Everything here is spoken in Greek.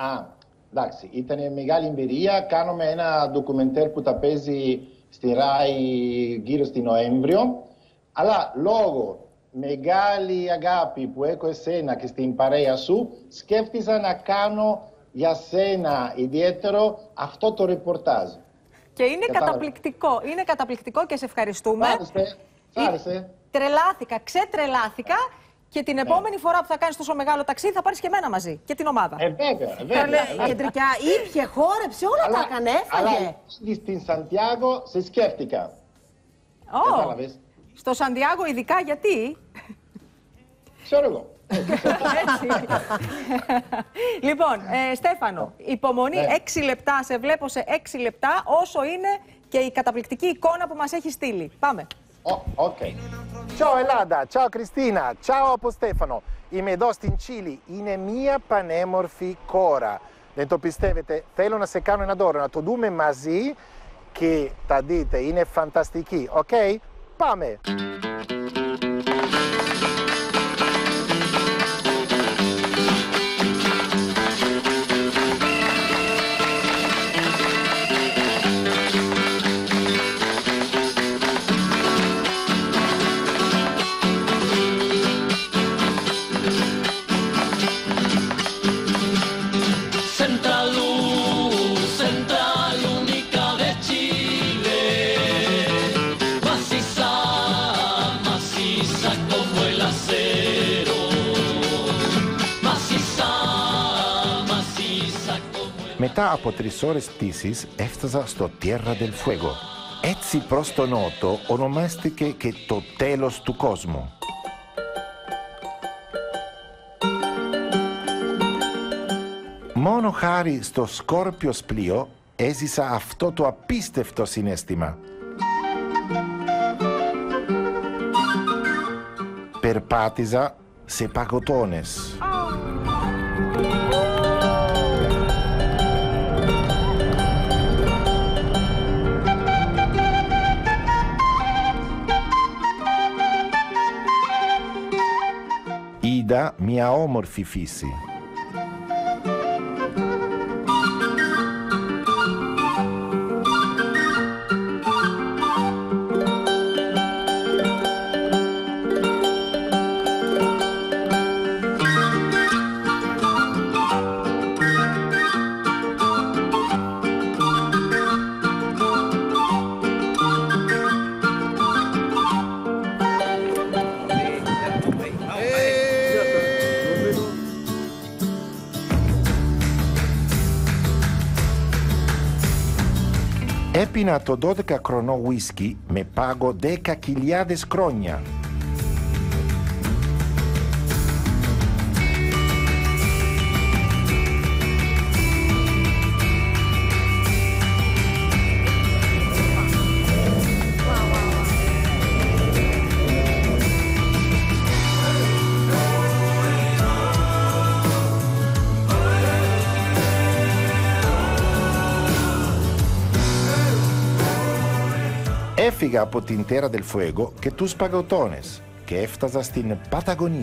Α, εντάξει, ήταν μεγάλη εμπειρία. Κάνουμε ένα ντοκουμεντέρ που τα παίζει στη ΡΑΗ γύρω στη Νοέμβριο. Αλλά λόγω μεγάλη αγάπη που έχω εσένα και στην παρέα σου, σκέφτησα να κάνω για σένα ιδιαίτερο αυτό το ρεπορτάζ. Και είναι καταπληκτικό. Είναι καταπληκτικό και σε ευχαριστούμε. Άρεσε, άρεσε. Τρελάθηκα, ξετρελάθηκα. Και την επόμενη φορά που θα κάνεις τόσο μεγάλο ταξίδι θα πάρεις και εμένα μαζί και την ομάδα. Ε, βέβαια, βέβαια. βέβαια. Κεντρικά ήπια, χόρεψε, όλα Αλλά- τα έκανε, έφαγε. Αλλά ήδη στην Σαντιάγο σε σκέφτηκα. Ω, Κατάλαβες; στο Σαντιάγο ειδικά γιατί; Ξέρω εγώ. Έτσι. λοιπόν, ε, Στέφανο, υπομονή Ναι. 6 λεπτά. Σε βλέπω σε 6 λεπτά όσο είναι και η καταπληκτική εικόνα που μας έχει στείλει. Πάμε. Oh, ok. Ciao Ελλάδα, ciao Cristina, ciao από Στέφανο. Είμαι εδώ στην Τσίλη. Είναι μία πανέμορφη χώρα. Δεν το πιστεύετε. Θέλω να σε κάνω ένα δώρο, να το δούμε μαζί και τα δείτε. Είναι φανταστική. Οκ, πάμε. Μετά από τρεις ώρες πτήσης έφτασα στο Tierra del Fuego. Έτσι προς το νότο ονομάστηκε και το τέλος του κόσμου. Μόνο χάρη στο Σκόρπιος πλοίο έζησα αυτό το απίστευτο συναίσθημα. Περπάτηζα σε παγωτώνες. Είδα da miaomorfi fissi. Έπινα το 12 χρονό ουίσκι με πάγο 10.000 χρόνια. Έφυγα από την Terra del Fuego και τους παγωτώνες και έφτασα στην Παταγωνία.